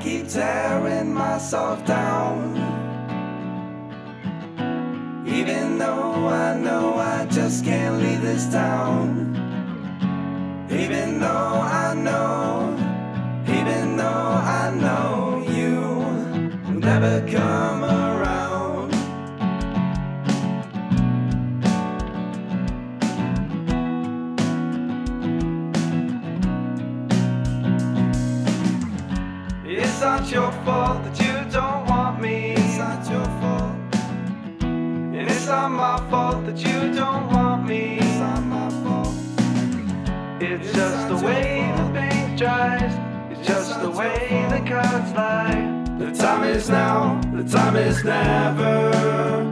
keep tearing myself down. Even though I know I just can't leave this town. Even though I know, even though I know you will never come around. It's not your fault that you don't want me. It's not your fault. And it's not my fault that you don't want me. It's not my fault. It's just the way the paint dries. It's just the way the cards lie. The time is now. The time is never.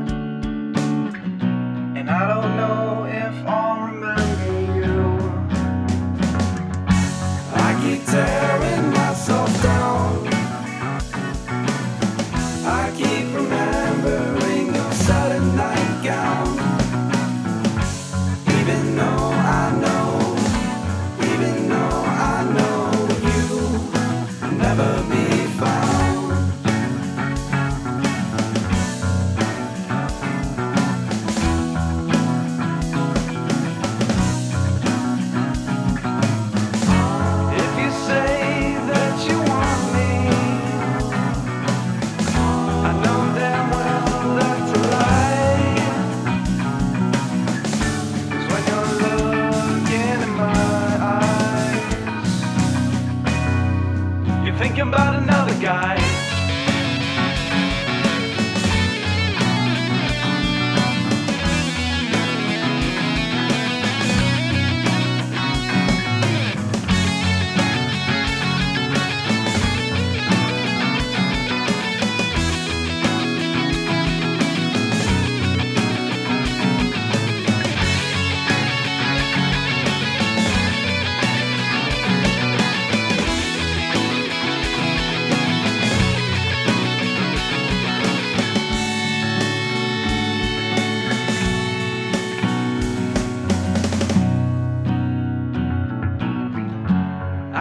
Thinking about another guy.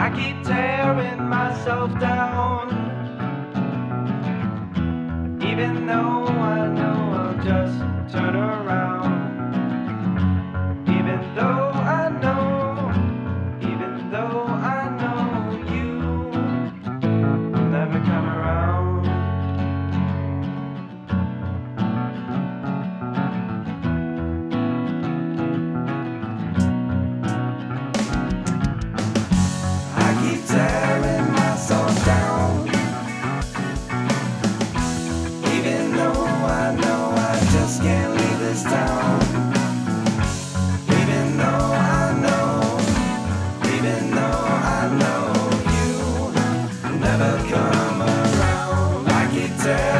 I keep tearing myself down. Even though I know I'll just turn around. Even though I know, even though. Yeah.